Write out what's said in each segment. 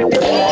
Música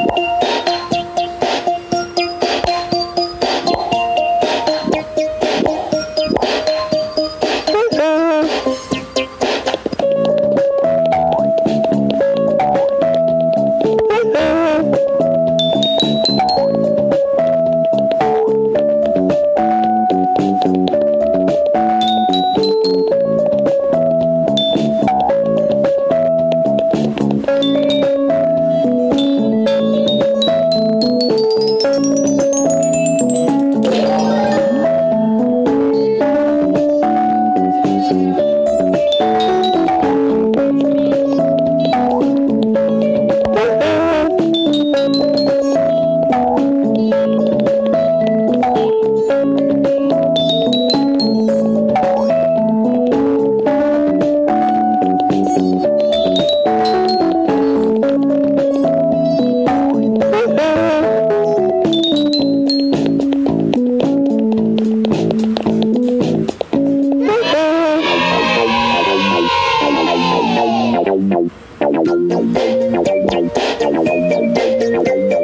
Música